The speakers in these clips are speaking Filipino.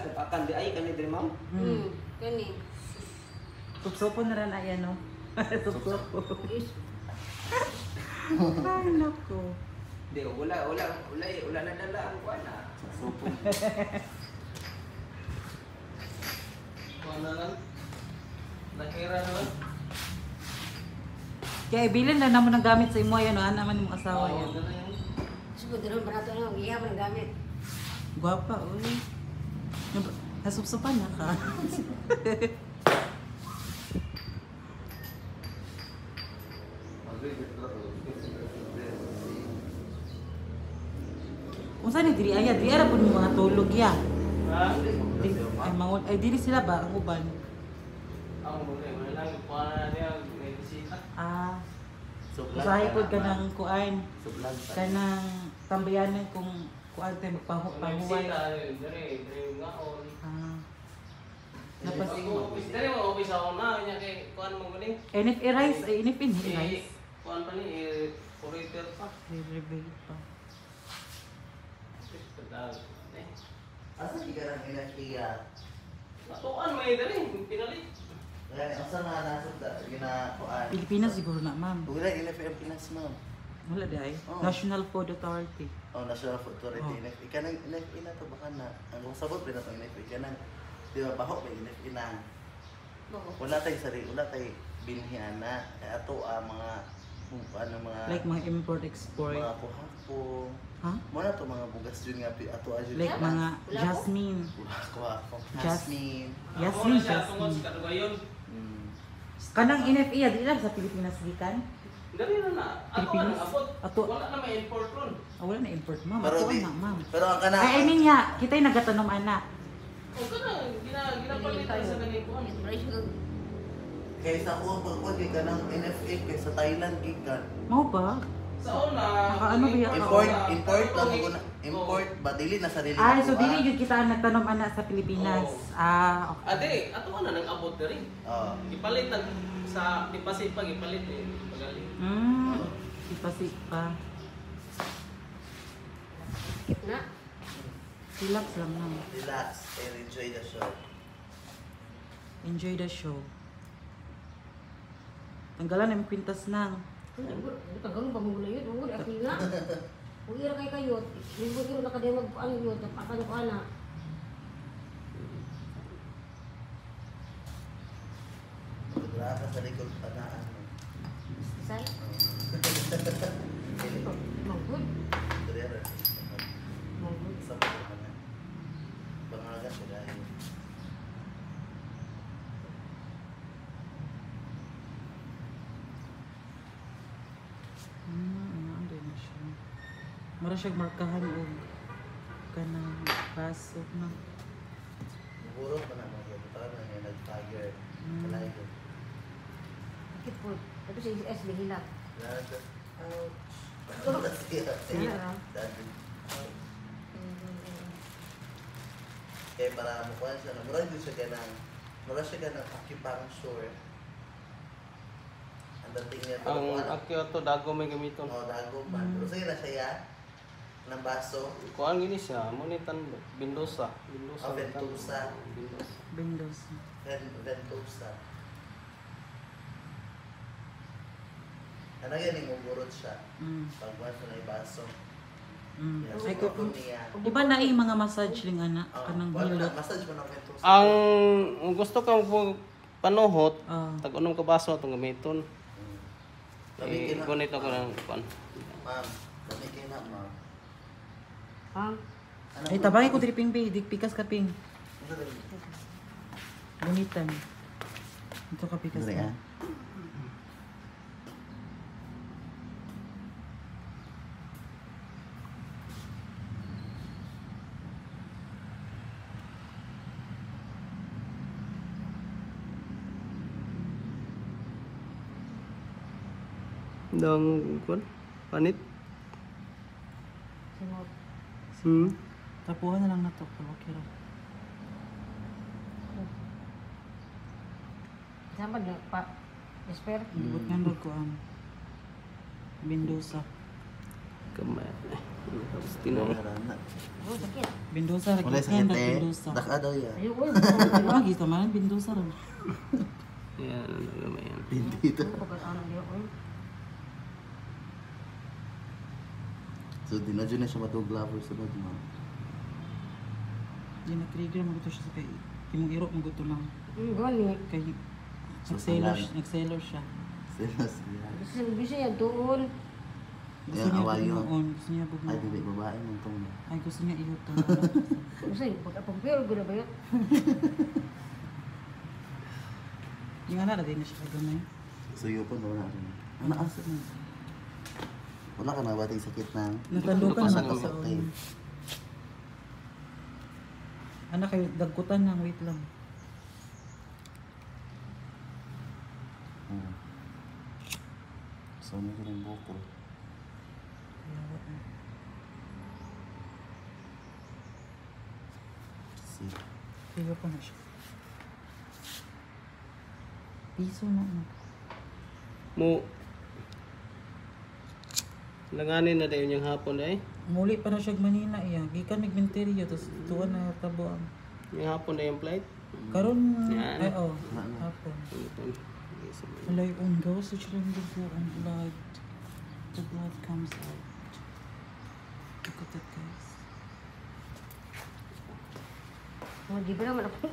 Sa pakan di ay kani diri ma'am. Hmm. Kani. Supsupo na rin ay ano. Supsupo. Is. Ay, naku. Di wala wala wala wala na dala ang kuan na. Supo. Mana lang? Nakira naman? Kaya ibilin na naman ang gamit sa imo yan, ano naman mong asawa yan. ron barato na giya man gamit. Gwapa, uy. Nasupsupan na ka. Kung saan yung diri aya, diri po yung mga tulog ya. Ha? Ay, mga, ay, diri sila ba, ang uban? Ako muna, wala lang. Na niya, bisita. Ah, usahay ka po na, ka ma'am. ng kuan, Suplan pa. ka ng tambayanan kung kuan May magpahuway. dire yung ngaon. Ah. Ako, Napas, office, dire mo, office ako na. Kanya kay, kuhaan mo galing. NF rice, NF in Eh, rice. kuhaan pa ni, eh, operator pa. Re-reveal pa. Eh, Asa di ka nang inakiya? Natuan mo yun dire, pinalit. Asa nga nasod da ginakuan? Pilipinas siguro na, ma'am. Wala ina Pilipinas ma'am. Wala di ay. Oo. National Food Authority. Oh, National Food Authority. Oh. Oh. Ika nang ina ina to baka na. Ang sabot rin ato ina ika nang di ba baho ba ina ina. Bako. Wala tay sari, wala tay binhiana. Kaya ato ah, mga ano mga Like mga import-export. mga kuhapo. Ha? Mo na to mga bugas jud nga pi- ato ajud. Like Wala. mga Wala po. jasmine. kuhapo. Jas- Jasmine. Yes, Ako na yun, siya, Jasmine. kadugayon. Mm. Kanang NFA, di lang sa Pilipinas gikan. Dari na na. Ato ka abot. Ato. Wala na may import ron. Ah, wala na import, ma'am. Pero di, na, ma'am. pero ang kana Ay, I mean nga, kita'y nagatanom anak. O ka na, gina, ginapalit tayo sa. Inspiration. kaysa ko pagpag ka ng NFA kaysa Thailand gikan. Mau ba? Sa una, Naka ano ba yan? Import, import lang Pero, ko na. Import, ba dili na sarili Ah, so dili yun kita ang nagtanom anak sa Pilipinas. Oo. Ah, Ah, okay. dili. Ato ka na nag-abot na rin. Oo. Ipalit na sa ipasipag, ipalit eh. Pagaling. Hmm. Ipasik pa. Kit na. Relax lang ma'am. Relax and enjoy the show. Enjoy the show. Tanggalan ang kwintas nang. Tagalog pa mo yun. Ugod ako na. Uwi ra kay kayo. Libo kiro na kademag ano yun. Tapatan ko ana. Wala ka sa likod panaan mo. Say. Dili. Manggod. Dili ra. Manggod. Sa mga mga. Bangaga siya dahil. Hmm, ano ando na siya. Mara siya markahan og kanang pasok na. Siguro pa na mga buta na nag-tiger. Kalay ko. Kit po. Ito si S siya. Ouch. Ra. Kaya para makuha siya na mura din siya ganang mura siya ganang acupuncture. Ang dating niya Ang akyo to dago may gamiton. Oh, dago pa. Mm. Pero sige na siya ng baso. Kuan gini siya, munitan Bindosa. Bindosa. Ah, Ventosa. Bindosa. Windows. Ven ventosa. Ano yan, imugurot siya. Mm. Pag mo na yung baso. Mm. Yes, Ay, ko niya. di ba na yung mga massage ling anak? Oh, Kanang wala na, hilot. massage mo ng ventosa. Ang gusto ka mo panuhot, Ah. tag-unom ka baso itong gamiton. Mm. Eh, gunit ako ng kuan. Ma'am, lamikin na, ma'am. Ha? Ay, tabangin ko diri ping be, pikas ka ping. Bunitan. Ito ka pikas ka. ah. Dang kuan panit. Sinot. Hmm. Tapuhan na lang na to. Okay ra. Saan ba na pa? Esper? Ibot nga ko ang Mendoza. Kamay. Tapos tinay. Narana. Oh, sakit. Bindosa ra Wala gyud sa kan kete. bindosa. Daka daw ya. Ayaw ko yun. Ano gito man bindosa ra. Yan, ano naman yan. Hindi to. Ano pagkataon niya So, di na dyan na siya matuglaver sunod mo. Di na trigger mo gito siya sa kay imong iro mo gito lang Hmm, gani. kay So, nagseller salan. nagseller siya. Sila siya. Gusto gusto niya doon. Gusto niya niya Ay, dili, babae mong tong. Ay gusto niya iuton. Gusto niya, pagkapagpiro, gano'n ba yun? Yung ana ra din na siya gamay. Suyo po, wala rin. Ano, asa na? Wala ka na bating sakit na. Natandukan Napasan na mo. sa Okay. Anak kayo dagkutan lang wait lang. Hmm. So, ano ko ng buko? Si. Kaya pa na siya. Piso na ano. Mo. Langanin na dayon yung hapon eh. Muli pa na siya manina iya. Gikan nagminteriyo tapos tuwa na tabo ang. Yung hapon na yung flight. Karon Yan. ay oh. Ano? Hapon. Alay on go sa ng dugo ang blood. The blood comes out. Look at that guys. Mga di ba naman ako?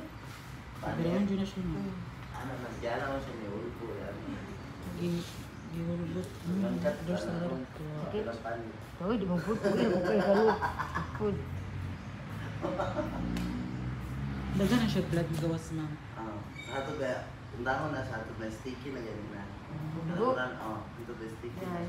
Pero hindi na siya. Ano, nandiyan naman siya ni Ulpo. Yan. Gi- Giwalubot. Hmm, Langkat, There's a lot ano, of blood. walang pan. Uy, di mo food. Uy, ako kayo gano'n. Food. Dagan na siya blood gawas na. Ah, ato ba, undangon na sa ato na sticky na ganun na. Ano lang, oh, ito ba na. Yan.